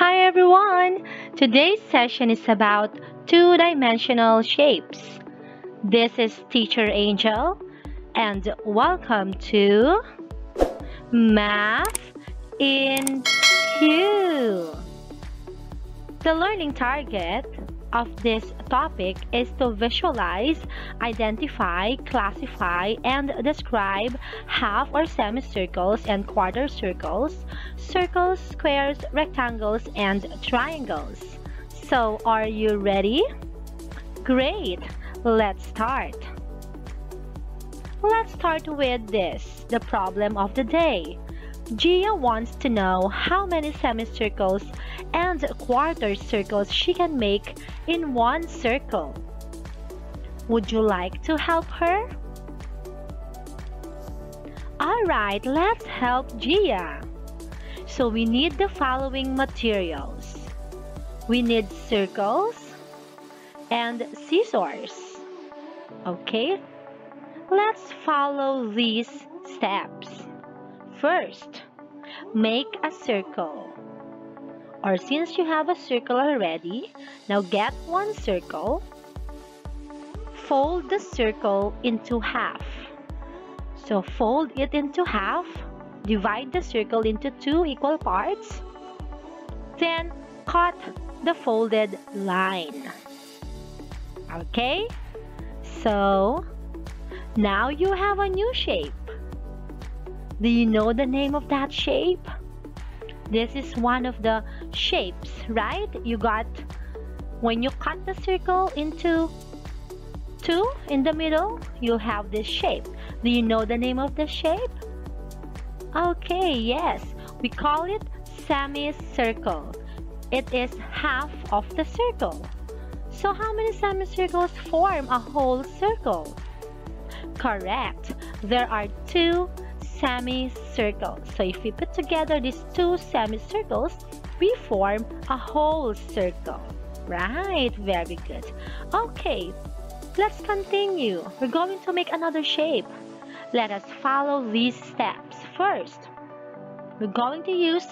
Hi everyone! Today's session is about two-dimensional shapes. This is Teacher Angel and welcome to Math in Q. The learning target of this topic is to visualize, identify, classify, and describe half or semicircles and quarter circles, circles, squares, rectangles, and triangles. So, are you ready? Great! Let's start. Let's start with this, the problem of the day. Gia wants to know how many semicircles and quarter circles she can make in one circle. Would you like to help her? Alright, let's help Gia. So we need the following materials. We need circles and scissors. Okay, let's follow these steps. First, make a circle. Or since you have a circle already, now get one circle, fold the circle into half. So fold it into half, divide the circle into two equal parts, then cut the folded line. Okay? So, now you have a new shape. Do you know the name of that shape? This is one of the shapes, right? You got, when you cut the circle into two in the middle, you have this shape. Do you know the name of the shape? Okay, yes. We call it semicircle. It is half of the circle. So how many semicircles form a whole circle? Correct. There are two semicircles. So if we put together these two semicircles, we form a whole circle. Right, very good. Okay, let's continue. We're going to make another shape. Let us follow these steps. First, we're going to use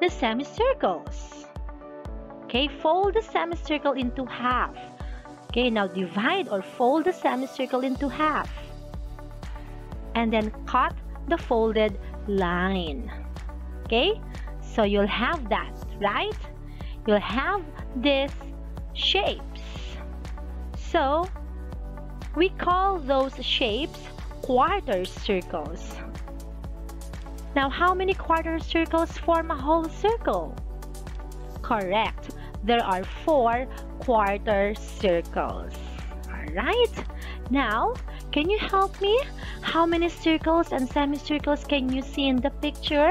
the semicircles. Okay, fold the semicircle into half. Okay, now divide or fold the semicircle into half. And then cut the folded line. Okay? So you'll have that, right? You'll have these shapes. So we call those shapes quarter circles. Now, how many quarter circles form a whole circle? Correct. There are four quarter circles. Alright? Now, can you help me? How many circles and semicircles can you see in the picture?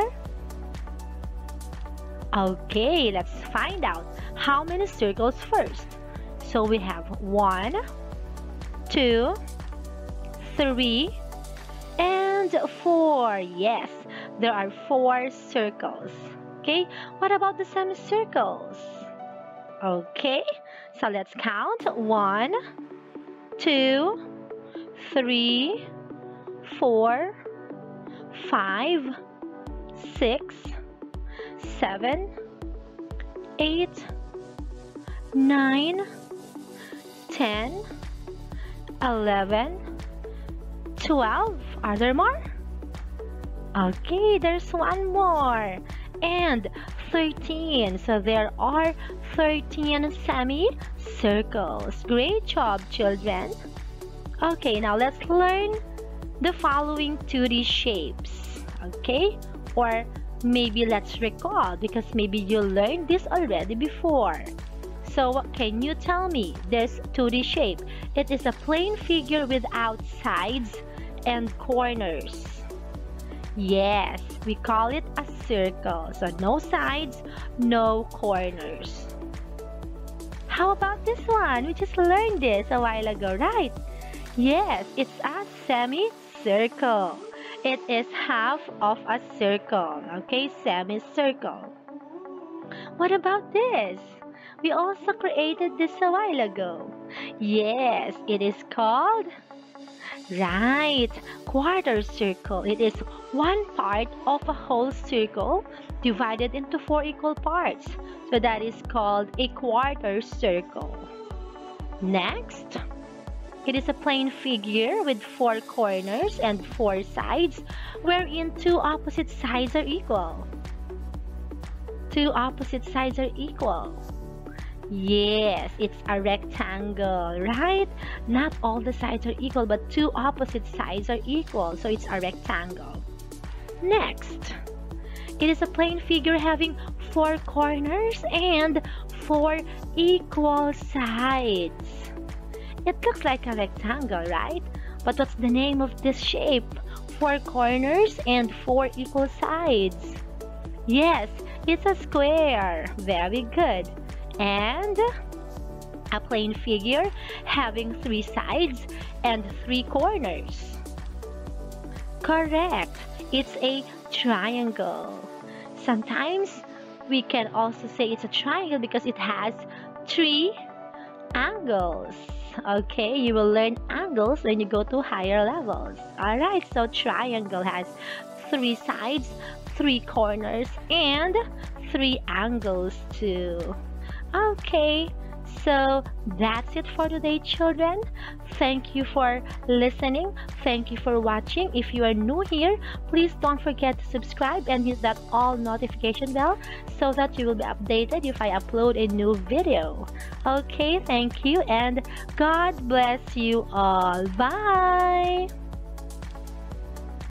Okay, let's find out how many circles first. So we have one, two, three, and four. Yes, there are four circles. Okay, what about the semicircles? Okay, so let's count. One, two, three, four, five, six, seven, eight, nine, ten, eleven, twelve. Are there more? Okay, there's one more. And 13. So there are 13 semicircles. Great job, children. Okay, now let's learn the following 2D shapes. Okay? Or maybe let's recall because maybe you learned this already before. So what can you tell me this 2D shape? It is a plane figure without sides and corners. Yes, we call it a circle. So no sides, no corners. How about this one? We just learned this a while ago, right? Yes, it's a semicircle. It is half of a circle. Okay, semicircle. What about this? We also created this a while ago. Yes, it is called Right, quarter circle. It is one part of a whole circle divided into four equal parts. So that is called a quarter circle. Next, it is a plane figure with four corners and four sides, wherein two opposite sides are equal. Two opposite sides are equal. Yes, it's a rectangle, right? Not all the sides are equal, but two opposite sides are equal, so it's a rectangle. Next, it is a plane figure having four corners and four equal sides. It looks like a rectangle, right? But what's the name of this shape? Four corners and four equal sides. Yes, it's a square. Very good and a plane figure having three sides and three corners. Correct. It's a triangle. Sometimes we can also say it's a triangle because it has three angles. Okay, you will learn angles when you go to higher levels. Alright, so triangle has three sides, three corners, and three angles too. Okay, so that's it for today, children. Thank you for listening. Thank you for watching. If you are new here, please don't forget to subscribe and hit that all notification bell so that you will be updated if I upload a new video. Okay, thank you and God bless you all. Bye.